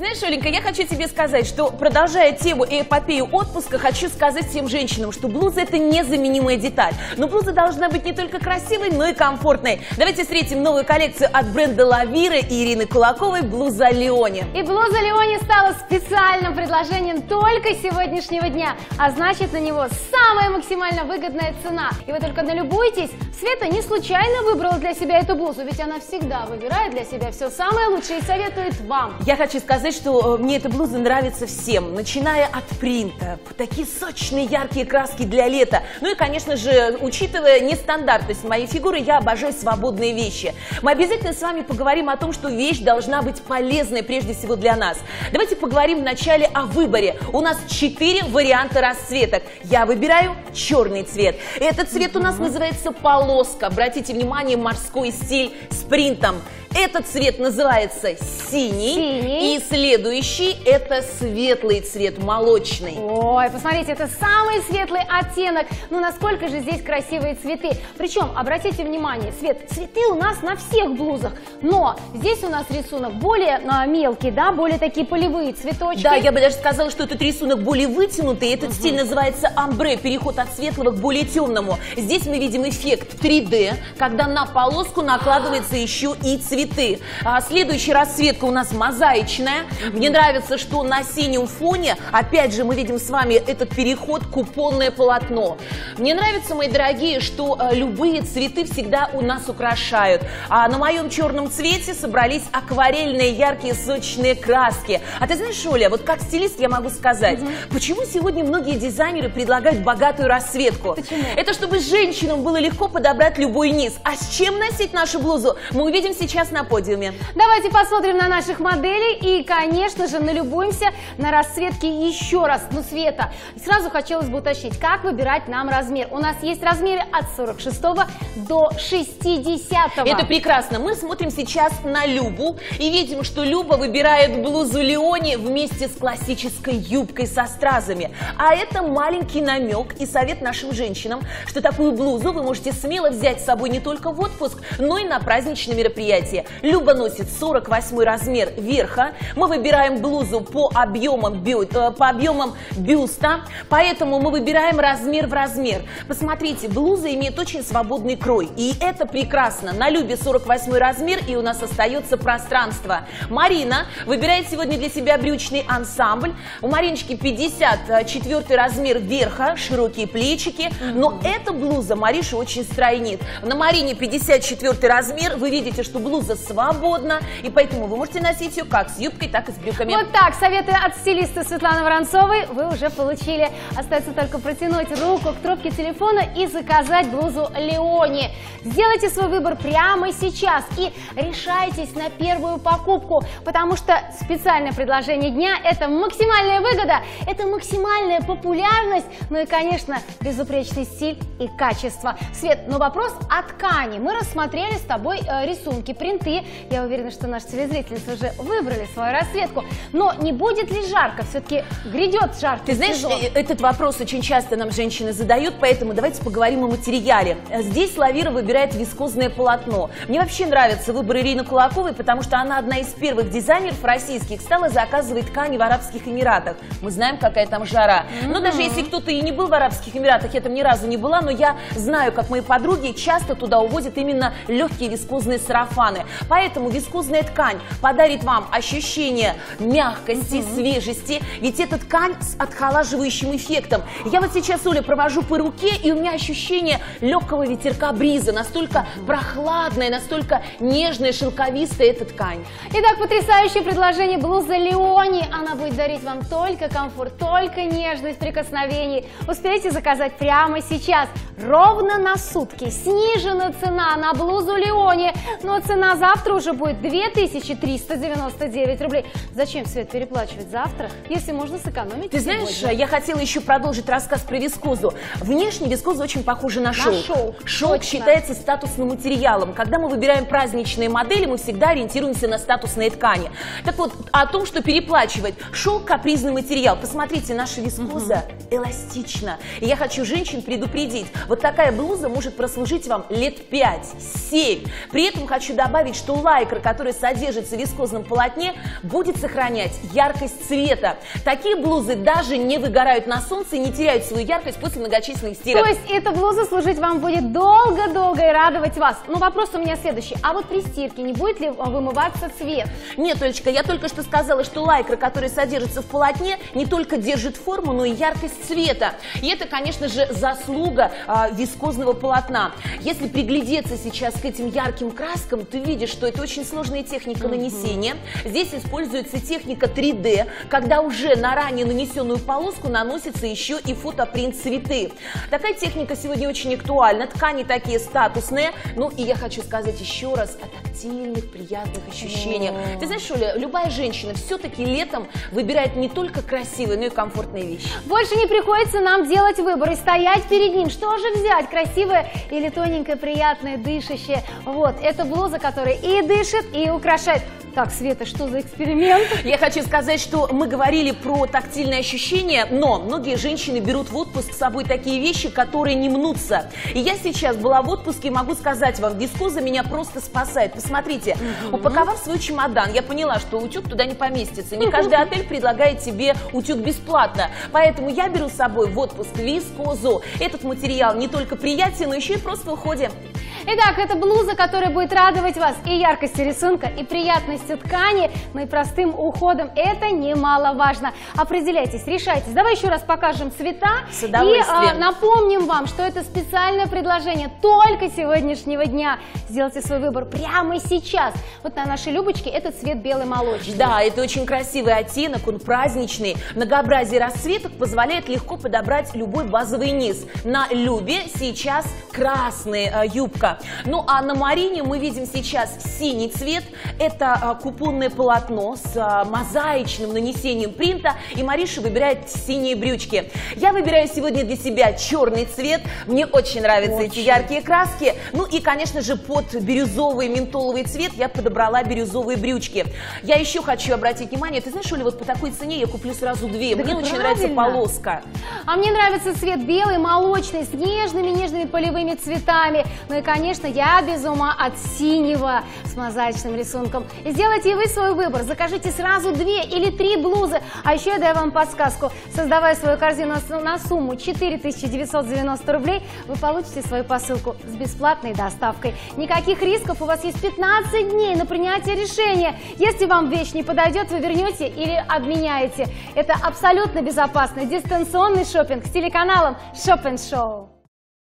знаешь, Оленька, я хочу тебе сказать, что продолжая тему и эпопею отпуска, хочу сказать всем женщинам, что блуза это незаменимая деталь. Но блуза должна быть не только красивой, но и комфортной. Давайте встретим новую коллекцию от бренда Лавира и Ирины Кулаковой «Блуза Леони». И блуза Леони стала специальным предложением только сегодняшнего дня, а значит на него самая максимально выгодная цена. И вы только налюбуйтесь, Света не случайно выбрала для себя эту блузу, ведь она всегда выбирает для себя все самое лучшее и советует вам. Я хочу сказать, что э, мне эта блуза нравится всем, начиная от принта, такие сочные яркие краски для лета. Ну и, конечно же, учитывая нестандартность моей фигуры, я обожаю свободные вещи. Мы обязательно с вами поговорим о том, что вещь должна быть полезной прежде всего для нас. Давайте поговорим вначале о выборе. У нас четыре варианта расцветок. Я выбираю черный цвет. Этот цвет у нас называется полоска. Обратите внимание, морской стиль с принтом. Этот цвет называется синий, Синий. и следующий это светлый цвет, молочный. Ой, посмотрите, это самый светлый оттенок. Ну, насколько же здесь красивые цветы. Причем, обратите внимание, Свет, цветы у нас на всех блузах, но здесь у нас рисунок более а, мелкий, да, более такие полевые цветочки. Да, я бы даже сказала, что этот рисунок более вытянутый. Этот стиль называется амбре, переход от светлого к более темному. Здесь мы видим эффект 3D, когда на полоску накладывается еще и цветы. А, следующая расцветка у нас мозаичная. Мне нравится, что на синем фоне, опять же, мы видим с вами этот переход купонное полотно. Мне нравится, мои дорогие, что а, любые цветы всегда у нас украшают. А на моем черном цвете собрались акварельные яркие сочные краски. А ты знаешь, Оля, вот как стилист я могу сказать, почему сегодня многие дизайнеры предлагают богатую расцветку? Почему? Это чтобы женщинам было легко подобрать любой низ. А с чем носить нашу блузу, мы увидим сейчас на подиуме. Давайте посмотрим на наших моделей и, конечно же, налюбуемся на расцветки еще раз. Ну, Света, сразу хотелось бы уточнить, как выбирать нам размер. У нас есть размеры от 46 до 60. Это прекрасно. Мы смотрим сейчас на Любу и видим, что Люба выбирает блузу Леони вместе с классической юбкой со стразами. А это маленький намек и совет нашим женщинам, что такую блузу вы можете смело взять с собой не только в отпуск, но и на праздничные мероприятия. Люба носит 48 размер верха. Мы выбираем блузу по объемам, бю, э, по объемам бюста, поэтому мы выбираем размер в размер. Посмотрите, блуза имеет очень свободный крой, и это прекрасно. На Любе 48 размер, и у нас остается пространство. Марина выбирает сегодня для себя брючный ансамбль. У Мариночки 54 размер верха, широкие плечики, но эта блуза Маришу очень стройнит. На Марине 54 размер, вы видите, что блуза свободна, и поэтому вы можете носить ее как с юбкой, так и с брюками. Вот так, советы от стилиста Светланы Воронцовой вы уже получили. Остается только протянуть руку к трубке телефона и заказать блузу Леони. Сделайте свой выбор прямо сейчас и решайтесь на первую покупку, потому что специальное предложение дня – это максимальная выгода, это максимальная популярность, ну и, конечно, безупречный стиль и качество. Свет, но вопрос о ткани. Мы рассмотрели с тобой э, рисунки, принты. Я уверена, что наши телезрительницы уже выбрали свою расцветку. Но не будет ли жарко? Все-таки грядет жаркий Ты знаешь, сезон. э, этот вопрос очень часто нам женщины задают, поэтому давайте поговорим о материале. Э, Здесь Лавира выбирает вискозное полотно. Мне вообще нравится выбор Ирины Кулаковой, потому что она одна из первых дизайнеров российских стала заказывать ткани в Арабских Эмиратах. Мы знаем, какая там жара. Но даже если кто-то и не был в Арабских Эмиратах, я там ни разу не была, но я знаю, как мои подруги часто туда увозят именно легкие вискозные сарафаны. Поэтому вискозная ткань подарит вам ощущение мягкости, свежести, ведь это ткань с отхолаживающим эффектом. Я вот сейчас, Оля, провожу по руке, и у меня ощущение легкого ветерка бриза, настолько прохладная, настолько нежная, шелковистая эта ткань. Итак, потрясающее предложение блуза Леони. Она будет дарить вам только комфорт, только нежность прикосновений. Успейте заказать прямо сейчас. Ровно на сутки снижена цена на блузу Леони. Но цена завтра уже будет 2399 рублей. Зачем, Свет, переплачивать завтра, если можно сэкономить Ты знаешь, сегодня? я хотела еще продолжить рассказ про вискозу. Внешне вискоза очень похожа на шелк. шелк, Шелк точно. считается статусным материалом. Когда мы выбираем праздничные модели, мы всегда ориентируемся на статусные ткани. Так вот, о том, что переплачивать. Шелк капризный материал. Посмотрите, наша вискоза эластична. И я хочу женщин предупредить. Вот такая блуза может прослужить вам лет 5-7. При этом хочу добавить добавить, что лайкра, который содержится в вискозном полотне, будет сохранять яркость цвета. Такие блузы даже не выгорают на солнце и не теряют свою яркость после многочисленных стирок. То есть эта блуза служить вам будет долго-долго и радовать вас. Но вопрос у меня следующий. А вот при стирке не будет ли вымываться цвет? Нет, Олечка, я только что сказала, что лайкра, которая содержится в полотне, не только держит форму, но и яркость цвета. И это, конечно же, заслуга а, вискозного полотна. Если приглядеться сейчас к этим ярким краскам, ты видишь, что это очень сложная техника нанесения. Здесь используется техника 3D, когда уже на ранее нанесенную полоску наносится еще и фотопринт цветы. Такая техника сегодня очень актуальна, ткани такие статусные. Ну и я хочу сказать еще раз о тактильных, приятных ощущениях. Ты знаешь, Оля, любая женщина все-таки летом выбирает не только красивые, но и комфортные вещи. Больше не приходится нам делать выбор и стоять перед ним. Что же взять, красивое или тоненькое, приятное, дышащее? Вот, это блуза, которая и дышит, и украшает. Так, Света, что за эксперимент? Я хочу сказать, что мы говорили про тактильные ощущения, но многие женщины берут в отпуск с собой такие вещи, которые не мнутся. И я сейчас была в отпуске и могу сказать вам, вискоза меня просто спасает. Посмотрите, угу. упаковав свой чемодан, я поняла, что утюг туда не поместится. Не каждый отель предлагает тебе утюг бесплатно. Поэтому я беру с собой в отпуск вискозу. Этот материал не только приятен, но еще и просто в уходе. Итак, это блуза, которая будет радовать вас и яркостью рисунка, и приятностью ткани, но и простым уходом. Это немаловажно. Определяйтесь, решайтесь. Давай еще раз покажем цвета. С и а, напомним вам, что это специальное предложение только сегодняшнего дня. Сделайте свой выбор прямо сейчас. Вот на нашей Любочке этот цвет белый молочный. Да, это очень красивый оттенок, он праздничный. Многообразие расцветок позволяет легко подобрать любой базовый низ. На Любе сейчас красная э, юбка ну а на Марине мы видим сейчас синий цвет. Это а, купонное полотно с а, мозаичным нанесением принта. И Мариша выбирает синие брючки. Я выбираю сегодня для себя черный цвет. Мне очень нравятся очень. эти яркие краски. Ну и, конечно же, под бирюзовый ментоловый цвет я подобрала бирюзовые брючки. Я еще хочу обратить внимание, ты знаешь, Оля, вот по такой цене я куплю сразу две. Да мне очень правильно. нравится полоска. А мне нравится цвет белый, молочный, с нежными-нежными полевыми цветами. Ну и, конечно, конечно, я без ума от синего с мозаичным рисунком. Сделайте и вы свой выбор. Закажите сразу две или три блузы. А еще я даю вам подсказку. Создавая свою корзину на сумму 4990 рублей, вы получите свою посылку с бесплатной доставкой. Никаких рисков. У вас есть 15 дней на принятие решения. Если вам вещь не подойдет, вы вернете или обменяете. Это абсолютно безопасный дистанционный шопинг с телеканалом Shop Show.